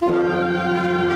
Música